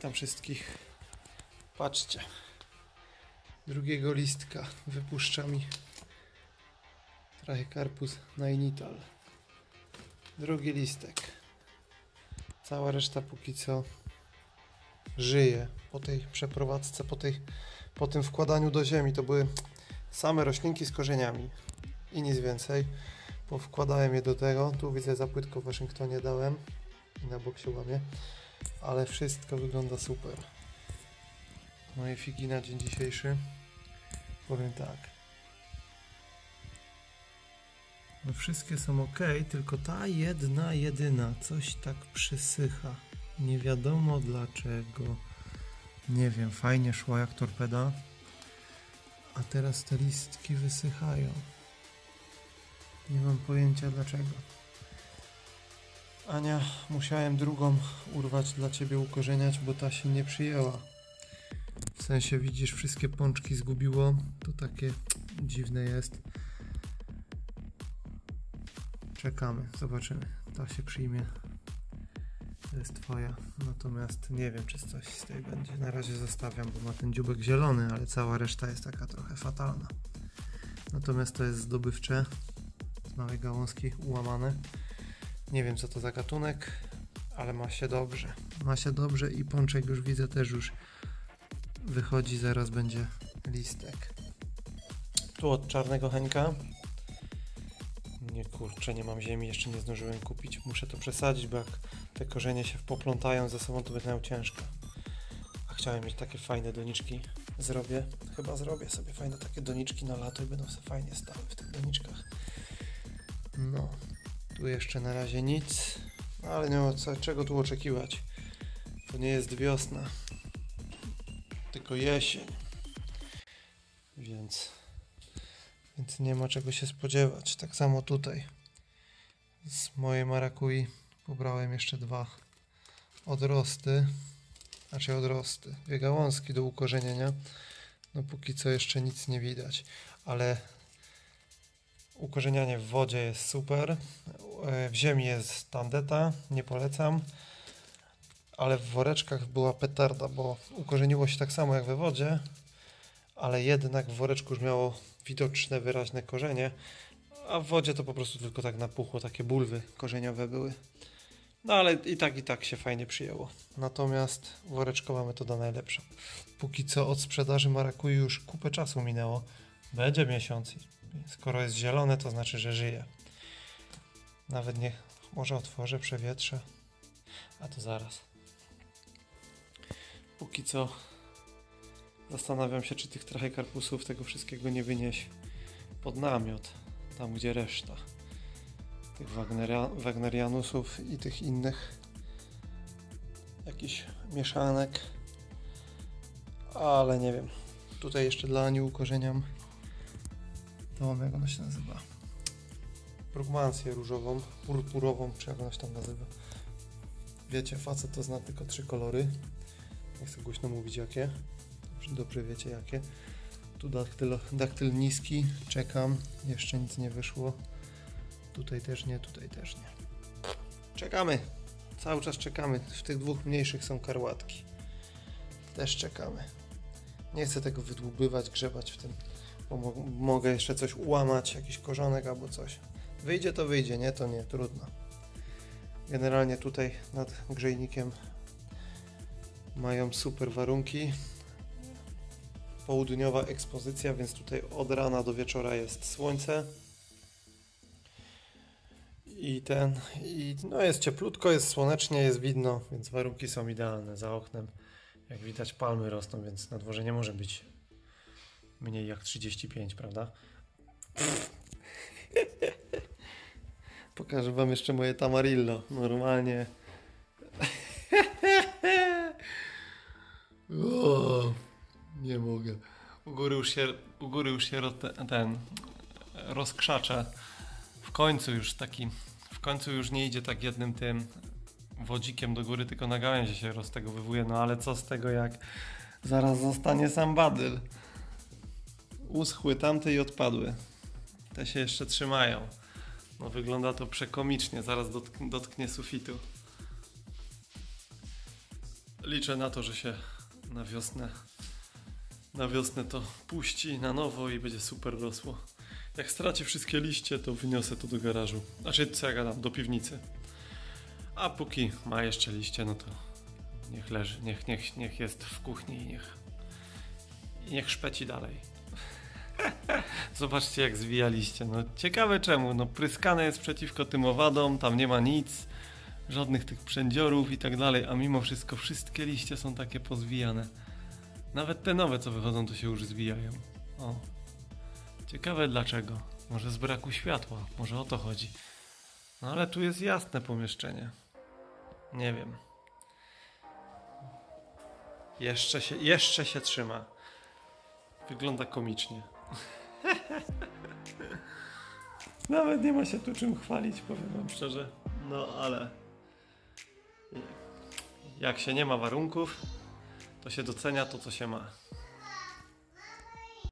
witam wszystkich. Patrzcie. Drugiego listka wypuszcza mi Trachycarpus nainital. Drugi listek. Cała reszta póki co żyje po tej przeprowadzce, po, tej, po tym wkładaniu do ziemi. To były same roślinki z korzeniami i nic więcej. Powkładałem je do tego. Tu widzę za płytko w Waszyngtonie dałem i na bok się łamie ale wszystko wygląda super. Moje figi na dzień dzisiejszy. Powiem tak. No wszystkie są ok, tylko ta jedna, jedyna coś tak przysycha. Nie wiadomo dlaczego. Nie wiem, fajnie szła jak torpeda. A teraz te listki wysychają. Nie mam pojęcia dlaczego. Ania, musiałem drugą urwać dla ciebie ukorzeniać, bo ta się nie przyjęła. W sensie widzisz, wszystkie pączki zgubiło. To takie dziwne jest. Czekamy, zobaczymy. Ta się przyjmie. To jest twoja. Natomiast nie wiem, czy coś z tej będzie. Na razie zostawiam, bo ma ten dziubek zielony, ale cała reszta jest taka trochę fatalna. Natomiast to jest zdobywcze. Z małej gałązki ułamane. Nie wiem co to za gatunek, ale ma się dobrze. Ma się dobrze i pączek już widzę też już wychodzi, zaraz będzie listek. Tu od czarnego henka. Nie kurczę, nie mam ziemi, jeszcze nie zdążyłem kupić. Muszę to przesadzić, bo jak te korzenie się poplątają ze sobą, to miał ciężko. A chciałem mieć takie fajne doniczki. Zrobię, chyba zrobię sobie fajne takie doniczki na lato i będą sobie fajnie stały w tych doniczkach. No, tu jeszcze na razie nic, no ale nie ma co, czego tu oczekiwać. To nie jest wiosna, tylko jesień. Więc, więc nie ma czego się spodziewać. Tak samo tutaj. Z mojej marakui pobrałem jeszcze dwa odrosty. Znaczy odrosty. Dwie gałązki do ukorzenienia. No póki co jeszcze nic nie widać. Ale Ukorzenianie w wodzie jest super. W ziemi jest tandeta, nie polecam. Ale w woreczkach była petarda, bo ukorzeniło się tak samo jak we wodzie, ale jednak w woreczku już miało widoczne, wyraźne korzenie, a w wodzie to po prostu tylko tak napuchło, takie bulwy korzeniowe były. No ale i tak, i tak się fajnie przyjęło. Natomiast woreczkowa metoda najlepsza. Póki co od sprzedaży marakui już kupę czasu minęło. Będzie miesiąc Skoro jest zielone, to znaczy, że żyje. Nawet nie, może otworzę, przewietrzę. A to zaraz. Póki co zastanawiam się, czy tych trachykarpusów tego wszystkiego nie wynieść pod namiot, tam gdzie reszta. Tych Wagneria, Wagnerianusów i tych innych jakichś mieszanek. Ale nie wiem. Tutaj jeszcze dla Ani ukorzeniam tą, jak ona się nazywa? Brugmancję różową, purpurową, czy jak ona się tam nazywa. Wiecie, facet to zna tylko trzy kolory. Nie chcę głośno mówić jakie. Dobrze, dobrze wiecie jakie. Tu daktyl, daktyl niski, czekam. Jeszcze nic nie wyszło. Tutaj też nie, tutaj też nie. Czekamy. Cały czas czekamy. W tych dwóch mniejszych są karłatki. Też czekamy. Nie chcę tego wydłubywać, grzebać w tym bo mogę jeszcze coś ułamać, jakiś korzonek albo coś. Wyjdzie to wyjdzie, nie to nie, trudno. Generalnie tutaj nad grzejnikiem mają super warunki. Południowa ekspozycja, więc tutaj od rana do wieczora jest słońce. I ten, i no jest cieplutko, jest słonecznie, jest widno, więc warunki są idealne. Za oknem, jak widać, palmy rosną, więc na dworze nie może być mniej jak 35, prawda? Pokażę wam jeszcze moje tamarillo. Normalnie. o, nie mogę. U góry już się, u góry już się ten rozkrzacza. W końcu już taki, w końcu już nie idzie tak jednym tym wodzikiem do góry, tylko na gałęzie się roztegowywuje. No ale co z tego, jak zaraz zostanie sam badyl uschły tamte i odpadły. Te się jeszcze trzymają. No wygląda to przekomicznie, zaraz dotknie sufitu. liczę na to, że się na wiosnę na wiosnę to puści na nowo i będzie super rosło. Jak straci wszystkie liście, to wyniosę to do garażu. Znaczy, co ja gadam, do piwnicy. A póki ma jeszcze liście, no to niech leży, niech, niech, niech jest w kuchni i niech, i niech szpeci dalej. Zobaczcie jak zwijaliście. No ciekawe czemu. No pryskane jest przeciwko tym owadom, tam nie ma nic, żadnych tych przędziorów i tak dalej, a mimo wszystko wszystkie liście są takie pozwijane. Nawet te nowe co wychodzą to się już zwijają. O. Ciekawe dlaczego. Może z braku światła, może o to chodzi. No ale tu jest jasne pomieszczenie. Nie wiem. Jeszcze się, jeszcze się trzyma. Wygląda komicznie. Nawet nie ma się tu czym chwalić, powiem wam szczerze. No ale jak się nie ma warunków, to się docenia to, co się ma.